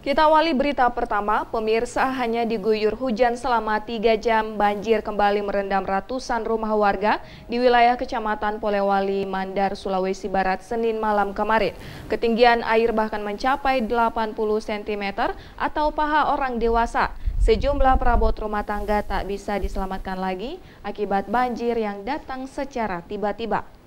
Kita awali berita pertama, pemirsa hanya diguyur hujan selama tiga jam, banjir kembali merendam ratusan rumah warga di wilayah Kecamatan Polewali, Mandar, Sulawesi Barat, Senin malam kemarin. Ketinggian air bahkan mencapai 80 cm atau paha orang dewasa. Sejumlah perabot rumah tangga tak bisa diselamatkan lagi akibat banjir yang datang secara tiba-tiba.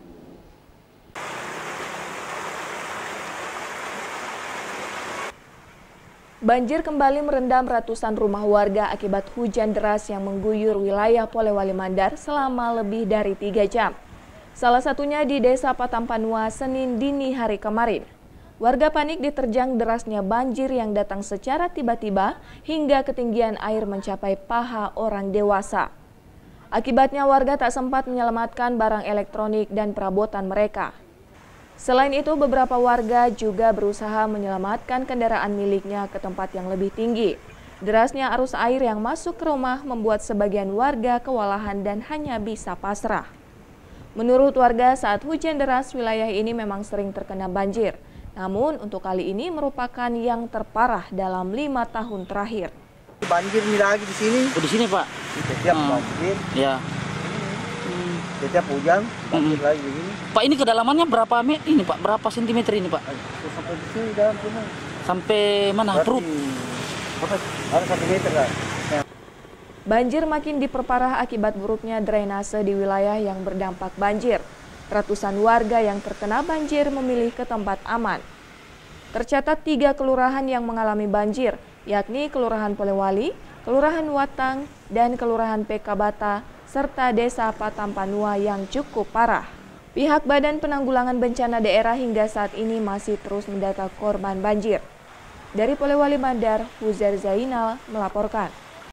Banjir kembali merendam ratusan rumah warga akibat hujan deras yang mengguyur wilayah Polewali Mandar selama lebih dari tiga jam. Salah satunya di Desa Patampanua Senin dini hari kemarin. Warga panik diterjang derasnya banjir yang datang secara tiba-tiba hingga ketinggian air mencapai paha orang dewasa. Akibatnya warga tak sempat menyelamatkan barang elektronik dan perabotan mereka. Selain itu, beberapa warga juga berusaha menyelamatkan kendaraan miliknya ke tempat yang lebih tinggi. Derasnya arus air yang masuk ke rumah membuat sebagian warga kewalahan dan hanya bisa pasrah. Menurut warga, saat hujan deras, wilayah ini memang sering terkena banjir. Namun, untuk kali ini merupakan yang terparah dalam lima tahun terakhir. Banjir ini lagi di sini. Oh, di sini, Pak? Setiap Hmm. banjir, Ya. Setiap hujan, banjir lagi begini. Pak, ini kedalamannya berapa me- ini, Pak? Berapa sentimeter ini, Pak? Sampai di sini dalam sini. Sampai mana? Berarti Perut. berapa? Ada satu meter kan? Banjir makin diperparah akibat buruknya drainase di wilayah yang berdampak banjir. Ratusan warga yang terkena banjir memilih ke tempat aman. Tercatat tiga kelurahan yang mengalami banjir, yakni Kelurahan Polewali, Kelurahan Watang, dan Kelurahan Pekabata, serta Desa Patampanua yang cukup parah. Pihak Badan Penanggulangan Bencana Daerah hingga saat ini masih terus mendata korban banjir. Dari Polewali Mandar, Huzair Zainal melaporkan.